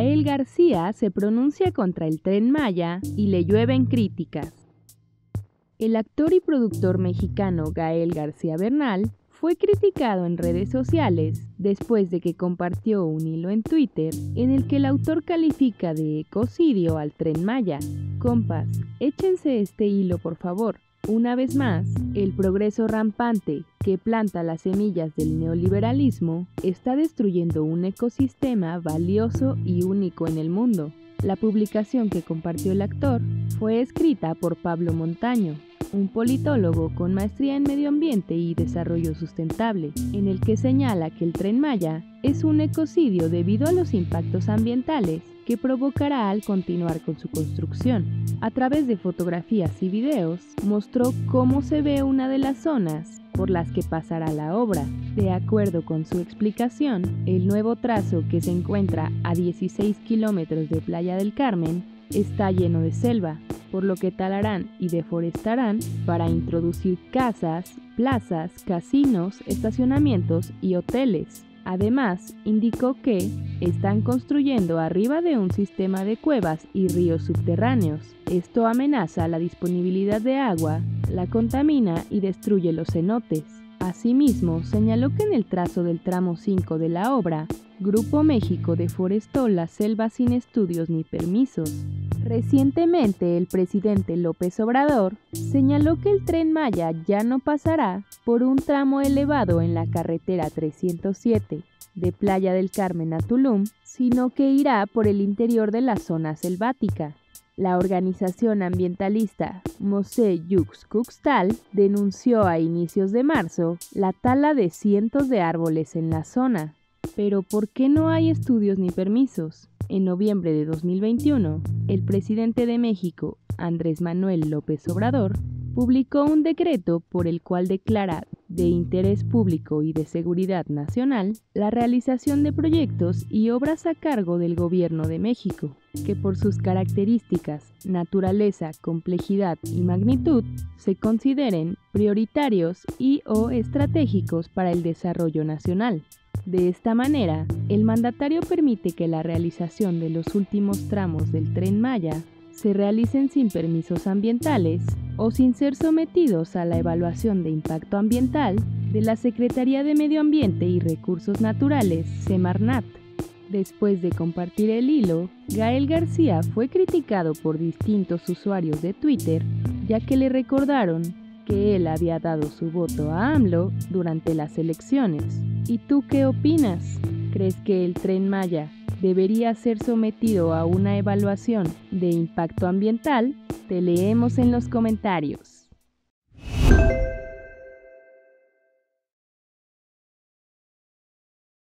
Gael García se pronuncia contra el tren Maya y le llueven críticas. El actor y productor mexicano Gael García Bernal fue criticado en redes sociales después de que compartió un hilo en Twitter en el que el autor califica de ecocidio al tren Maya. Compas, échense este hilo por favor. Una vez más, el progreso rampante que planta las semillas del neoliberalismo está destruyendo un ecosistema valioso y único en el mundo. La publicación que compartió el actor fue escrita por Pablo Montaño, un politólogo con maestría en medio ambiente y desarrollo sustentable, en el que señala que el tren Maya es un ecocidio debido a los impactos ambientales que provocará al continuar con su construcción. A través de fotografías y videos, mostró cómo se ve una de las zonas por las que pasará la obra. De acuerdo con su explicación, el nuevo trazo que se encuentra a 16 kilómetros de Playa del Carmen está lleno de selva, por lo que talarán y deforestarán para introducir casas, plazas, casinos, estacionamientos y hoteles. Además, indicó que están construyendo arriba de un sistema de cuevas y ríos subterráneos. Esto amenaza la disponibilidad de agua, la contamina y destruye los cenotes. Asimismo, señaló que en el trazo del tramo 5 de la obra, Grupo México deforestó la selva sin estudios ni permisos. Recientemente, el presidente López Obrador señaló que el tren Maya ya no pasará por un tramo elevado en la carretera 307 de Playa del Carmen a Tulum, sino que irá por el interior de la zona selvática. La organización ambientalista Mose Yux Kuxtal denunció a inicios de marzo la tala de cientos de árboles en la zona. Pero ¿por qué no hay estudios ni permisos? En noviembre de 2021, el presidente de México, Andrés Manuel López Obrador, publicó un decreto por el cual declara de interés público y de seguridad nacional la realización de proyectos y obras a cargo del Gobierno de México, que por sus características, naturaleza, complejidad y magnitud se consideren prioritarios y o estratégicos para el desarrollo nacional. De esta manera, el mandatario permite que la realización de los últimos tramos del tren Maya se realicen sin permisos ambientales o sin ser sometidos a la evaluación de impacto ambiental de la Secretaría de Medio Ambiente y Recursos Naturales, Semarnat. Después de compartir el hilo, Gael García fue criticado por distintos usuarios de Twitter, ya que le recordaron que él había dado su voto a AMLO durante las elecciones. ¿Y tú qué opinas? ¿Crees que el tren Maya debería ser sometido a una evaluación de impacto ambiental? Te leemos en los comentarios.